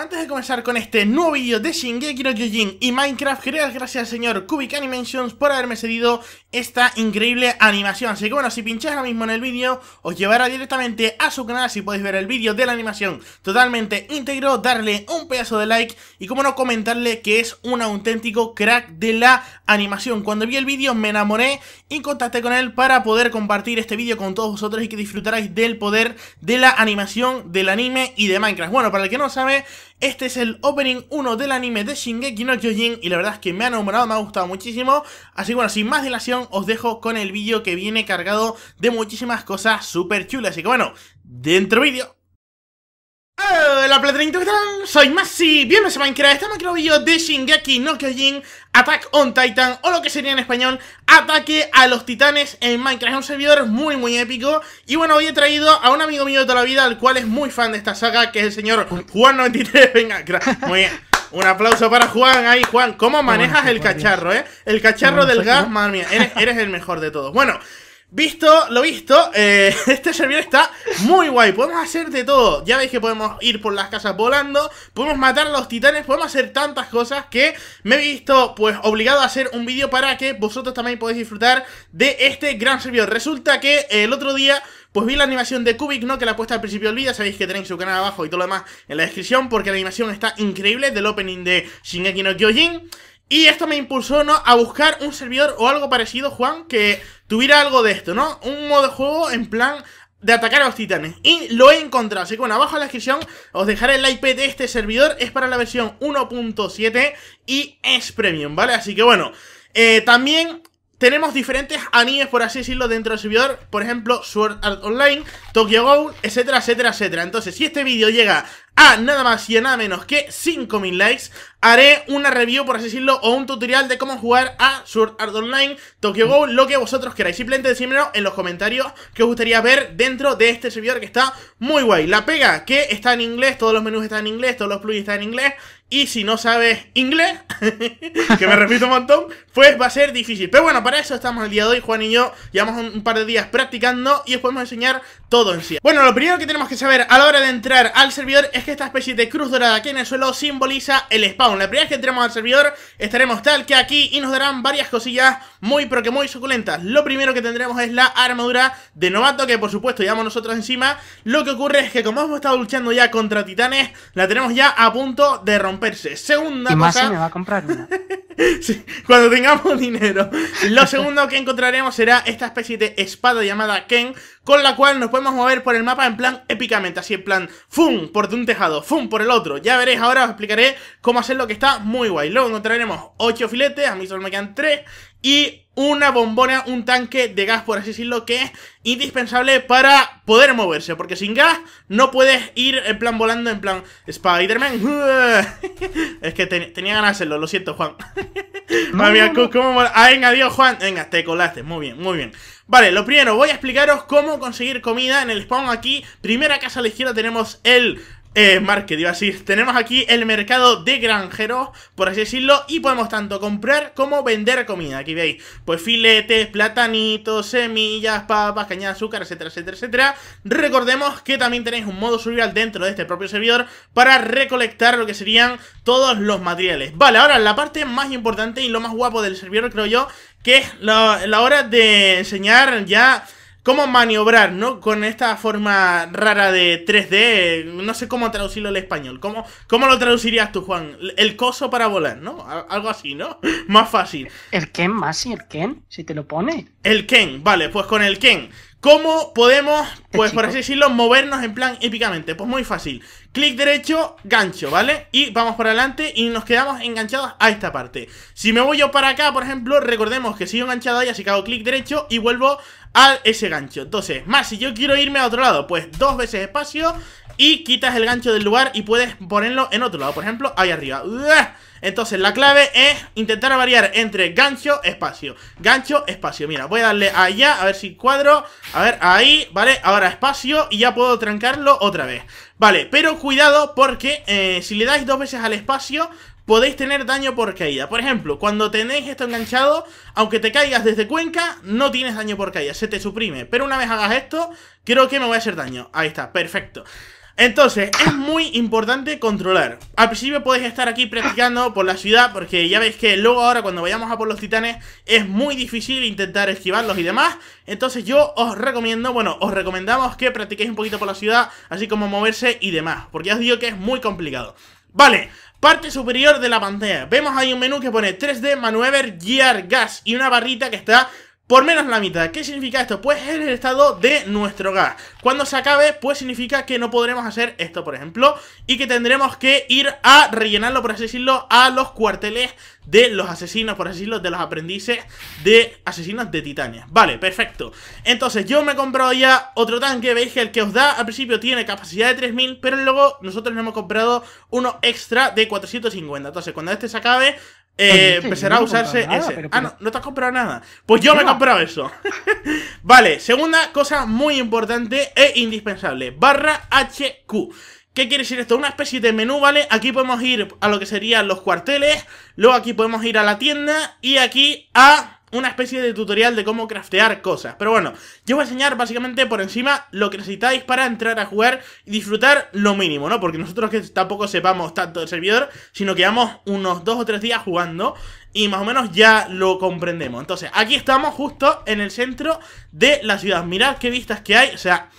Antes de comenzar con este nuevo vídeo de Shingeki no Kyojin y Minecraft, quería dar gracias al señor Cubic Animations por haberme cedido esta increíble animación. Así que bueno, si pincháis ahora mismo en el vídeo, os llevará directamente a su canal, si podéis ver el vídeo de la animación totalmente íntegro, darle un pedazo de like y como no comentarle que es un auténtico crack de la animación. Cuando vi el vídeo me enamoré y contacté con él para poder compartir este vídeo con todos vosotros y que disfrutarais del poder de la animación, del anime y de Minecraft. Bueno, para el que no sabe... Este es el opening 1 del anime de Shingeki no Kyojin y la verdad es que me ha enamorado, me ha gustado muchísimo. Así que bueno, sin más dilación os dejo con el vídeo que viene cargado de muchísimas cosas súper chulas. Así que bueno, dentro vídeo. Hola Platrinito, ¿qué tal? Soy Masi, bienvenidos a Minecraft, estamos aquí en un vídeo de Shingeki no Kyojin Attack on Titan, o lo que sería en español Ataque a los titanes en Minecraft. Es un servidor muy muy épico. Y bueno, hoy he traído a un amigo mío de toda la vida Al cual es muy fan de esta saga, que es el señor Juan93. Venga, muy bien. Un aplauso para Juan, ahí Juan, ¿cómo manejas el cacharro, eh? El cacharro del gas, madre mía, eres, eres el mejor de todos. Bueno, Visto lo visto, eh, este servidor está muy guay, podemos hacer de todo. Ya veis que podemos ir por las casas volando Podemos matar a los titanes, podemos hacer tantas cosas Que me he visto pues obligado a hacer un vídeo para que vosotros también podáis disfrutar de este gran servidor. Resulta que el otro día pues vi la animación de Kubik, ¿no? Que la he puesto al principio del vídeo, sabéis que tenéis su canal abajo y todo lo demás en la descripción Porque la animación está increíble del opening de Shingeki no Kyojin y esto me impulsó, ¿no? A buscar un servidor o algo parecido, Juan, que tuviera algo de esto, ¿no? Un modo de juego en plan de atacar a los titanes Y lo he encontrado, así que bueno, abajo en la descripción os dejaré el IP de este servidor Es para la versión 1.7 y es premium, ¿vale? Así que bueno, eh, también tenemos diferentes animes, por así decirlo, dentro del servidor Por ejemplo, Sword Art Online, Tokyo Ghoul, etcétera, etcétera, etcétera Entonces, si este vídeo llega a nada más y nada menos que 5000 likes. Haré una review, por así decirlo, o un tutorial de cómo jugar a Sword Art Online, Tokyo Go, lo que vosotros queráis. Simplemente decídmelo en los comentarios que os gustaría ver dentro de este servidor que está muy guay. La pega que está en inglés, todos los menús están en inglés, todos los plugins están en inglés y si no sabes inglés, que me repito un montón, pues va a ser difícil. Pero bueno, para eso estamos el día de hoy, Juan y yo. Llevamos un par de días practicando y os podemos enseñar todo en sí. Bueno, lo primero que tenemos que saber a la hora de entrar al servidor es que esta especie de cruz dorada aquí en el suelo simboliza el spawn. La primera vez que entremos al servidor estaremos tal que aquí y nos darán varias cosillas muy pero que muy suculentas. Lo primero que tendremos es la armadura de novato que por supuesto llevamos nosotros encima. Lo que ocurre es que como hemos estado luchando ya contra titanes, la tenemos ya a punto de romperse. Segunda y cosa... Más me va a comprar una. sí, cuando tengamos dinero. Lo segundo que encontraremos será esta especie de espada llamada Ken, con la cual nos podemos mover por el mapa en plan épicamente, así en plan, ¡fum! por un tejado, ¡fum! por el otro. Ya veréis, ahora os explicaré cómo hacerlo que está muy guay. Luego encontraremos 8 filetes, a mí solo me quedan 3, y una bombona, un tanque de gas, por así decirlo, que es indispensable para poder moverse, porque sin gas no puedes ir en plan volando, en plan Spider-Man. es que tenía ganas de hacerlo, lo siento, Juan. Mía, ¿cómo Ah, venga, adiós, Juan. Venga, te colaste, muy bien, muy bien. Vale, lo primero, voy a explicaros cómo conseguir comida en el spawn aquí. Primera casa a la izquierda tenemos el eh, market, iba a decir, tenemos aquí el mercado de granjeros, por así decirlo, y podemos tanto comprar como vender comida. Aquí veis, pues filetes, platanitos, semillas, papas, caña de azúcar, etcétera, etcétera, etcétera. Recordemos que también tenéis un modo survival dentro de este propio servidor para recolectar lo que serían todos los materiales. Vale, ahora la parte más importante y lo más guapo del servidor, creo yo, que es la hora de enseñar ya cómo maniobrar, ¿no? Con esta forma rara de 3D, no sé cómo traducirlo al español. ¿Cómo, cómo lo traducirías tú, Juan? El coso para volar, ¿no? Algo así, ¿no? Más fácil. ¿El Ken más y el Ken? Si te lo pone. El Ken, vale, pues con el Ken. ¿Cómo podemos, pues por así decirlo, movernos en plan épicamente? Pues muy fácil. Clic derecho, gancho, ¿vale? Y vamos para adelante y nos quedamos enganchados a esta parte. Si me voy yo para acá, por ejemplo, recordemos que sigo enganchado ahí, así que hago clic derecho y vuelvo a ese gancho. Entonces, más si yo quiero irme a otro lado, pues dos veces espacio y quitas el gancho del lugar y puedes ponerlo en otro lado. Por ejemplo, ahí arriba. Entonces la clave es intentar variar entre gancho, espacio Gancho, espacio, mira, voy a darle allá A ver si cuadro, a ver, ahí Vale, ahora espacio y ya puedo trancarlo otra vez Vale, pero cuidado porque eh, si le dais dos veces al espacio podéis tener daño por caída. Por ejemplo, cuando tenéis esto enganchado, aunque te caigas desde Cuenca, no tienes daño por caída, se te suprime. Pero una vez hagas esto, creo que me voy a hacer daño. Ahí está, perfecto. Entonces, es muy importante controlar. Al principio podéis estar aquí practicando por la ciudad, porque ya veis que luego ahora cuando vayamos a por los titanes es muy difícil intentar esquivarlos y demás. Entonces yo os recomiendo, bueno, os recomendamos que practiquéis un poquito por la ciudad, así como moverse y demás, porque ya os digo que es muy complicado. Vale, Parte superior de la pantalla, vemos ahí un menú que pone 3D Maneuver Gear Gas y una barrita que está por menos la mitad. ¿Qué significa esto? Pues es el estado de nuestro gas. Cuando se acabe, pues significa que no podremos hacer esto, por ejemplo, y que tendremos que ir a rellenarlo, por así decirlo, a los cuarteles de los asesinos, por así decirlo, de los aprendices de asesinos de Titania. Vale, perfecto. Entonces, yo me he comprado ya otro tanque, veis que el que os da al principio tiene capacidad de 3000, pero luego nosotros nos hemos comprado uno extra de 450. Entonces, cuando este se acabe, eh, empezará a usarse ese. Ah, no, no te has comprado nada. Pues yo me he comprado eso. vale, segunda cosa muy importante e indispensable. Barra HQ. ¿Qué quiere decir esto? Una especie de menú, ¿vale? Aquí podemos ir a lo que serían los cuarteles, luego aquí podemos ir a la tienda y aquí a una especie de tutorial de cómo craftear cosas. Pero bueno, yo voy a enseñar básicamente por encima lo que necesitáis para entrar a jugar y disfrutar lo mínimo, ¿no? Porque nosotros que tampoco sepamos tanto del servidor, sino que llevamos unos dos o tres días jugando y más o menos ya lo comprendemos. Entonces, aquí estamos justo en el centro de la ciudad. Mirad qué vistas que hay. O sea,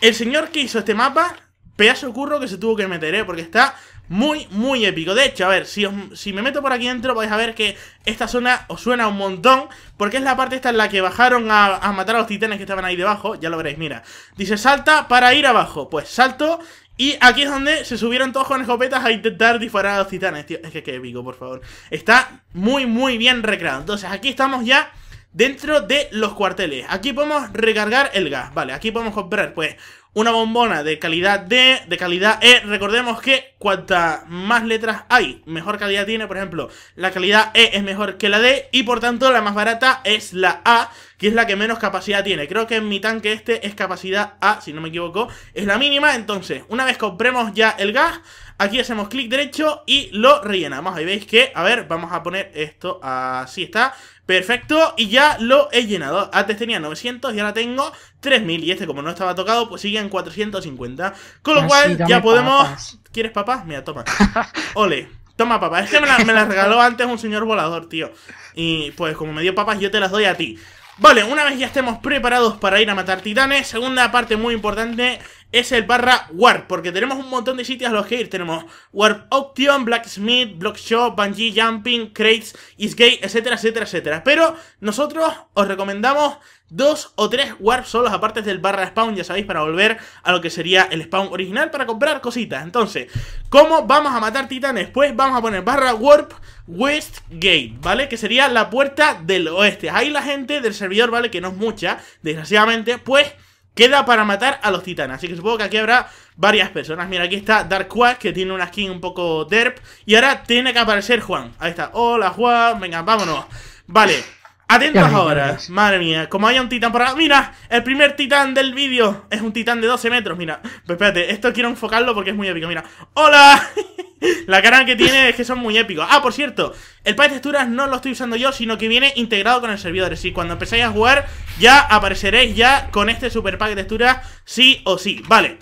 el señor que hizo este mapa, pedazo curro que se tuvo que meter, ¿eh? Porque está muy, muy épico. De hecho, a ver, si, si me meto por aquí dentro vais a ver que esta zona os suena un montón Porque es la parte esta en la que bajaron a, matar a los titanes que estaban ahí debajo Ya lo veréis, mira Dice salta para ir abajo Pues salto y aquí es donde se subieron todos con escopetas a intentar disparar a los titanes, tío. Es que qué épico, por favor. Está muy, muy bien recreado. Entonces, aquí estamos ya dentro de los cuarteles. Aquí podemos recargar el gas. Vale, aquí podemos comprar, pues, una bombona de calidad D, de calidad E. Recordemos que cuanta más letras hay, mejor calidad tiene. Por ejemplo, la calidad E es mejor que la D y por tanto la más barata es la A, que es la que menos capacidad tiene. Creo que en mi tanque este es capacidad A, si no me equivoco, es la mínima. Entonces, una vez compremos ya el gas, aquí hacemos clic derecho y lo rellenamos. Ahí veis que, a ver, vamos a poner esto así está. Perfecto, y ya lo he llenado. Antes tenía 900 y ahora tengo 3000 Y este como no estaba tocado, pues sigue en 450 Con lo cual ya podemos... ¿Quieres papá? Mira, toma. Ole, toma papá Es que me las regaló antes un señor volador, tío. Y pues como me dio papas, yo te las doy a ti. Vale, una vez ya estemos preparados para ir a matar titanes Segunda parte muy importante es el barra Warp, porque tenemos un montón de sitios a los que ir. Tenemos Warp Auction, Blacksmith, Blockshop, Bungee Jumping, Crates, Isgate, etcétera, etcétera, etcétera. Pero nosotros os recomendamos dos o tres warps solos aparte del barra spawn, ya sabéis, para volver a lo que sería el spawn original para comprar cositas. Entonces, ¿cómo vamos a matar titanes? Pues vamos a poner barra warp west gate, ¿vale? Que sería la puerta del oeste. Ahí la gente del servidor, ¿vale? Que no es mucha, desgraciadamente, pues queda para matar a los titanes. Así que supongo que aquí habrá varias personas. Mira, aquí está Dark Quack, que tiene una skin un poco derp. Y ahora tiene que aparecer Juan. Ahí está. Hola, Juan. Venga, vámonos. Vale. Atentos ahora, madre mía, como haya un titán por acá ¡Mira! El primer titán del vídeo Es un titán de 12 metros, mira. Pues espérate, esto quiero enfocarlo porque es muy épico, mira. ¡Hola! La cara que tiene es que son muy épicos. Ah, por cierto, el pack de texturas no lo estoy usando yo Sino que viene integrado con el servidor. Es decir, cuando empecéis a jugar Ya apareceréis ya con este super pack de texturas Sí o sí, vale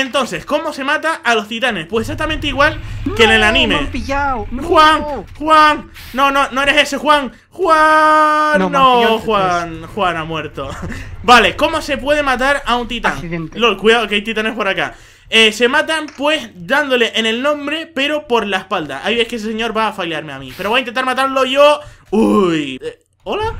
entonces, ¿cómo se mata a los titanes? Pues exactamente igual que en el anime. Juan, Juan, no, no, no eres ese, Juan. Juan, no, Juan, Juan ha muerto. vale, ¿cómo se puede matar a un titán? Lol, cuidado que hay titanes por acá. Eh, se matan pues dándole en el nombre, pero por la espalda. Ahí ves que ese señor va a fallarme a mí. Pero voy a intentar matarlo yo. Uy. Eh, ¿Hola?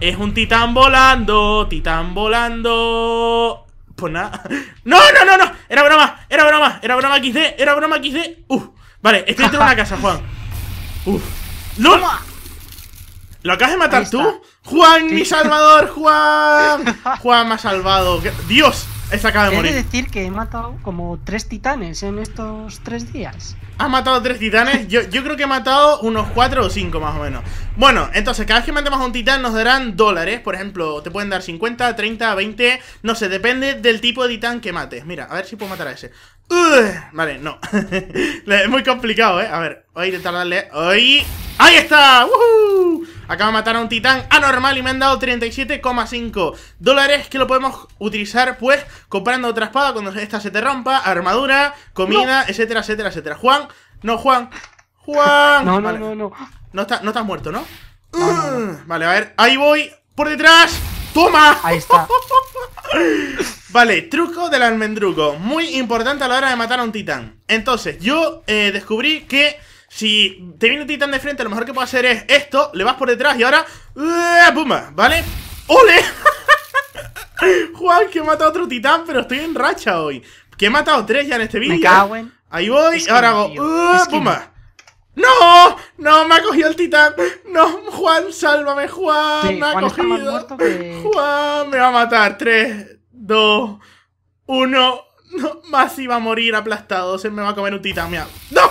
Es un titán volando, titán volando. Pues nada. ¡No, no, no, no! Era broma, era broma, era broma XD, era broma XD. Uf, vale, estoy dentro de una casa, Juan. Uf. ¡No! ¿Lo acabas de matar tú? ¡Juan, mi salvador! ¡Juan! Juan me ha salvado. ¡Dios! Esa acaba de morir. Quiere decir que he matado como tres titanes en estos tres días. ¿Has matado tres titanes? Yo, yo creo que he matado unos cuatro o cinco más o menos. Bueno, entonces cada vez que matemos a un titán nos darán dólares. Por ejemplo, te pueden dar 50, 30, 20. No sé, depende del tipo de titán que mates. Mira, a ver si puedo matar a ese. vale, no. es muy complicado, ¿eh? A ver, voy a intentar darle. ¡Ahí! ¡Ahí está! ¡Woohoo! Acabo de matar a un titán anormal y me han dado 37,5 dólares que lo podemos utilizar, pues, comprando otra espada cuando esta se te rompa, armadura, comida, etcétera, etcétera, etcétera. Juan, no, Juan, Juan. No, no, no, no. No, está, no estás muerto, ¿no? Uh, vale, a ver, ahí voy, por detrás. ¡Toma! Ahí está. Vale, truco del almendruco. Muy importante a la hora de matar a un titán. Entonces, yo eh, descubrí que si te viene un titán de frente, lo mejor que puedo hacer es esto, le vas por detrás y ahora... ¡uh! ¡Pumba! ¿Vale? ¡Ole! Juan, que he matado a otro titán, pero estoy en racha hoy. Que he matado tres ya en este vídeo. Me cago en... Ahí voy, Es que ahora hago... tío. Es que ¡Pumba! ¡No! ¡No! ¡Me ha cogido el titán! ¡No! ¡Juan, sálvame, Juan! Sí, ¡Me ha Juan cogido! que- ¡Juan! ¡Me va a matar! 3, 2, 1... No, más iba a morir aplastado. Se me va a comer un titán. Mira. ¡No!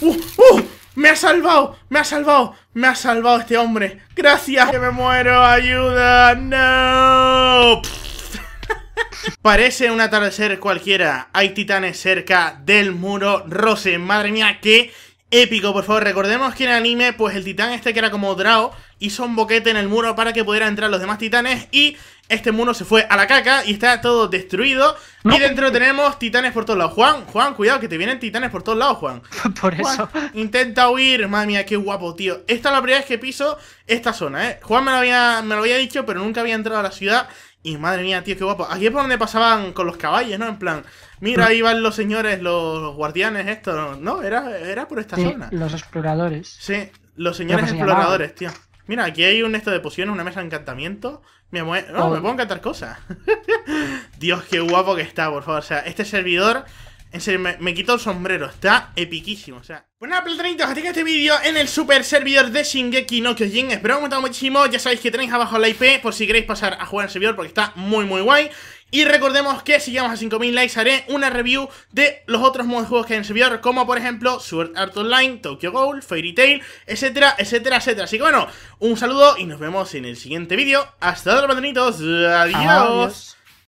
¡Uh! ¡Uh! ¡Me ha salvado! ¡Me ha salvado! ¡Me ha salvado este hombre! ¡Gracias! ¡Que me muero! ¡Ayuda! ¡No! Parece un atardecer cualquiera. Hay titanes cerca del muro Rose. Madre mía, qué épico. Por favor, recordemos que en anime, pues el titán este que era como Drao hizo un boquete en el muro para que pudieran entrar los demás titanes. Y este muro se fue a la caca y está todo destruido. No. Y dentro tenemos titanes por todos lados. Juan, Juan, cuidado, que te vienen titanes por todos lados, Juan. Por Juan, eso. intenta huir. Madre mía, qué guapo, tío. Esta es la primera vez que piso esta zona, ¿eh? Juan me lo había, me lo había dicho, pero nunca había entrado a la ciudad. Y madre mía, tío, qué guapo. Aquí es por donde pasaban con los caballos, ¿no? En plan, mira, ahí van los señores, los guardianes, esto. No, era, era por esta Sí, zona. los exploradores. Sí, los señores ¿Cómo se exploradores, tío. Mira, aquí hay un esto de pociones, una mesa de encantamiento. Me, Oh. me puedo encantar cosas. Dios, qué guapo que está, por favor. O sea, este servidor, en serio, me, me quito el sombrero. Está epiquísimo, o sea. Pues nada, platanitos, hasta aquí este vídeo en el super servidor de Shingeki no Kyojin. Espero que os haya gustado muchísimo. Ya sabéis que tenéis abajo la IP por si queréis pasar a jugar al servidor porque está muy, muy guay. Y recordemos que si llegamos a 5000 likes haré una review de los otros modos de juegos que hay en el servidor, como por ejemplo Sword Art Online, Tokyo Ghoul, Fairy Tail, etcétera, etcétera, etcétera. Así que bueno, un saludo y nos vemos en el siguiente vídeo. Hasta luego. Adiós. Adiós.